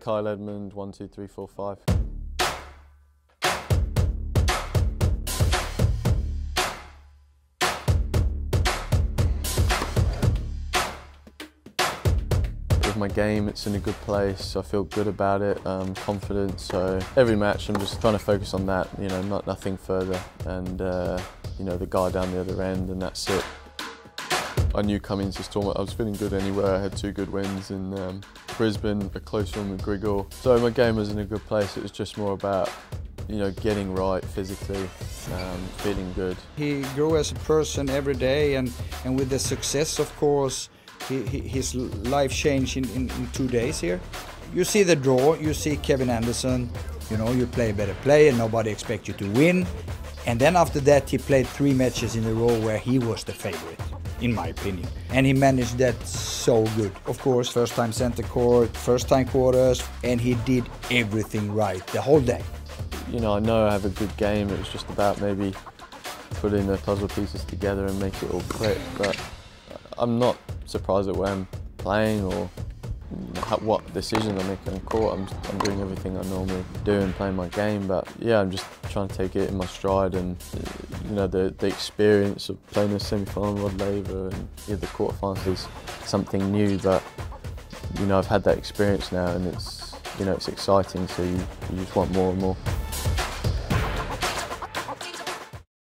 Kyle Edmund, one, two, three, four, five. With my game, it's in a good place. I feel good about it, um, confident. So every match, I'm just trying to focus on that. You know, not nothing further, and uh, you know the guy down the other end, and that's it. I knew coming into this tournament I was feeling good anywhere. I had two good wins in um, Brisbane, a close one with Grigor. So my game was in a good place. It was just more about, you know, getting right physically, um, feeling good. He grew as a person every day, and, and with the success, of course, he, he, his life changed in, in, in two days here. You see the draw, you see Kevin Anderson, you know, you play a better play and nobody expects you to win. And then after that, he played three matches in a row where he was the favorite in my opinion. And he managed that so good. Of course, first time center court, first time quarters, and he did everything right the whole day. You know, I know I have a good game. It was just about maybe putting the puzzle pieces together and make it all click. But I'm not surprised at where I'm playing or what decision I make on court. I'm, I'm doing everything I normally do and playing my game, but yeah, I'm just trying to take it in my stride and you know the, the experience of playing a semi-final Rod Laver and yeah, the quarterfinals is something new, but you know I've had that experience now and it's you know it's exciting, so you, you just want more and more.